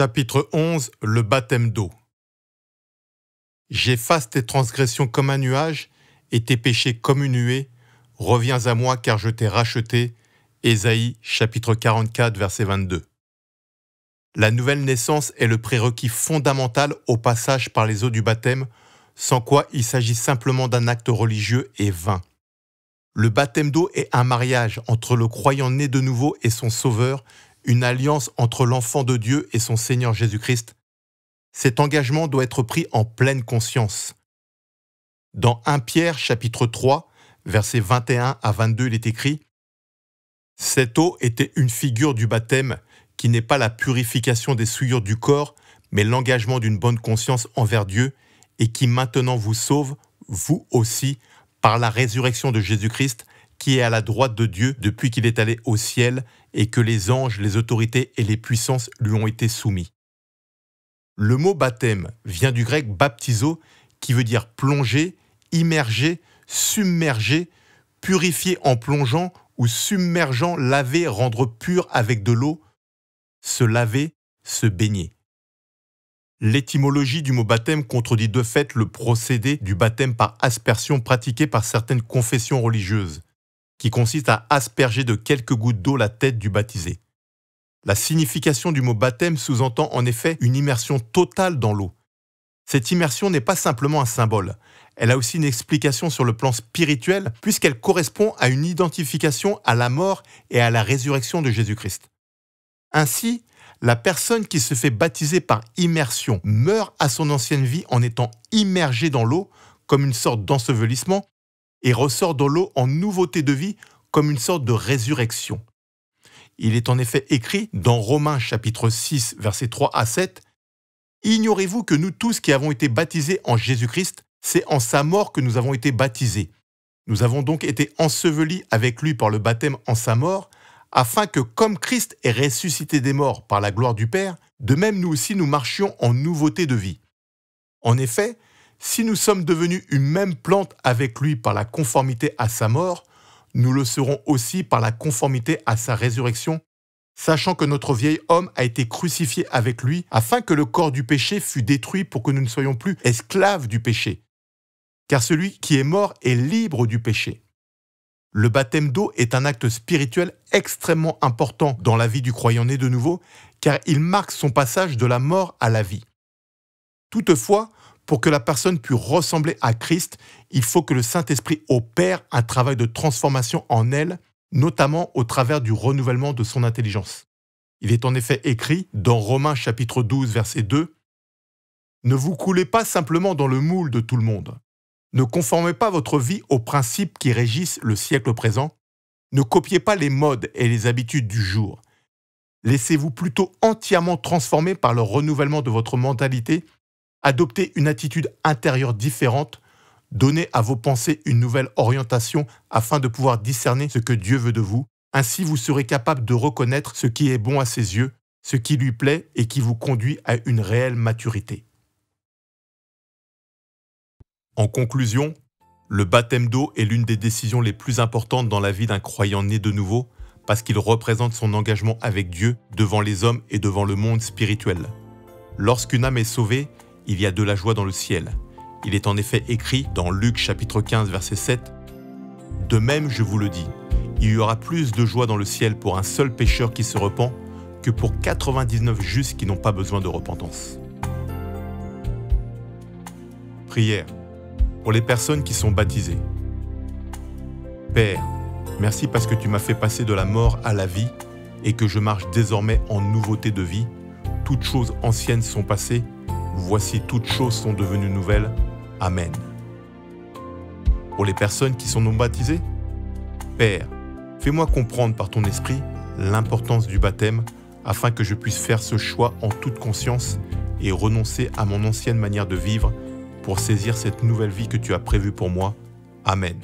Chapitre 11 Le baptême d'eau. J'efface tes transgressions comme un nuage et tes péchés comme une nuée. Reviens à moi car je t'ai racheté. Ésaïe chapitre 44 verset 22. La nouvelle naissance est le prérequis fondamental au passage par les eaux du baptême, sans quoi il s'agit simplement d'un acte religieux et vain. Le baptême d'eau est un mariage entre le croyant né de nouveau et son sauveur, une alliance entre l'enfant de Dieu et son Seigneur Jésus-Christ, cet engagement doit être pris en pleine conscience. Dans 1 Pierre chapitre 3, versets 21 à 22, il est écrit Cette eau était une figure du baptême qui n'est pas la purification des souillures du corps, mais l'engagement d'une bonne conscience envers Dieu et qui maintenant vous sauve, vous aussi, par la résurrection de Jésus-Christ qui est à la droite de Dieu depuis qu'il est allé au ciel et que les anges, les autorités et les puissances lui ont été soumis. Le mot baptême vient du grec baptizo qui veut dire plonger, immerger, submerger, purifier en plongeant ou submergeant, laver, rendre pur avec de l'eau, se laver, se baigner. L'étymologie du mot baptême contredit de fait le procédé du baptême par aspersion pratiqué par certaines confessions religieuses qui consiste à asperger de quelques gouttes d'eau la tête du baptisé. La signification du mot baptême sous-entend en effet une immersion totale dans l'eau. Cette immersion n'est pas simplement un symbole, elle a aussi une explication sur le plan spirituel puisqu'elle correspond à une identification à la mort et à la résurrection de Jésus-Christ. Ainsi, la personne qui se fait baptiser par immersion meurt à son ancienne vie en étant immergée dans l'eau, comme une sorte d'ensevelissement, et ressort dans l'eau en nouveauté de vie comme une sorte de résurrection. Il est en effet écrit dans Romains chapitre 6 versets 3 à 7 Ignorez-vous que nous tous qui avons été baptisés en Jésus-Christ, c'est en sa mort que nous avons été baptisés. Nous avons donc été ensevelis avec lui par le baptême en sa mort, afin que comme Christ est ressuscité des morts par la gloire du Père, de même nous aussi nous marchions en nouveauté de vie. En effet, si nous sommes devenus une même plante avec lui par la conformité à sa mort, nous le serons aussi par la conformité à sa résurrection, sachant que notre vieil homme a été crucifié avec lui, afin que le corps du péché fût détruit pour que nous ne soyons plus esclaves du péché. Car celui qui est mort est libre du péché. Le baptême d'eau est un acte spirituel extrêmement important dans la vie du croyant né de nouveau, car il marque son passage de la mort à la vie. Toutefois, pour que la personne puisse ressembler à Christ, il faut que le Saint-Esprit opère un travail de transformation en elle, notamment au travers du renouvellement de son intelligence. Il est en effet écrit dans Romains chapitre 12 verset 2 Ne vous coulez pas simplement dans le moule de tout le monde. Ne conformez pas votre vie aux principes qui régissent le siècle présent. Ne copiez pas les modes et les habitudes du jour. Laissez-vous plutôt entièrement transformer par le renouvellement de votre mentalité Adoptez une attitude intérieure différente, donnez à vos pensées une nouvelle orientation afin de pouvoir discerner ce que Dieu veut de vous. Ainsi, vous serez capable de reconnaître ce qui est bon à ses yeux, ce qui lui plaît et qui vous conduit à une réelle maturité. En conclusion, le baptême d'eau est l'une des décisions les plus importantes dans la vie d'un croyant né de nouveau parce qu'il représente son engagement avec Dieu devant les hommes et devant le monde spirituel. Lorsqu'une âme est sauvée, il y a de la joie dans le ciel. Il est en effet écrit dans Luc chapitre 15 verset 7 De même, je vous le dis, il y aura plus de joie dans le ciel pour un seul pécheur qui se repent que pour 99 justes qui n'ont pas besoin de repentance. Prière pour les personnes qui sont baptisées. Père, merci parce que tu m'as fait passer de la mort à la vie et que je marche désormais en nouveauté de vie. Toutes choses anciennes sont passées Voici toutes choses sont devenues nouvelles. Amen. Pour les personnes qui sont non baptisées, Père, fais-moi comprendre par ton esprit l'importance du baptême afin que je puisse faire ce choix en toute conscience et renoncer à mon ancienne manière de vivre pour saisir cette nouvelle vie que tu as prévue pour moi. Amen.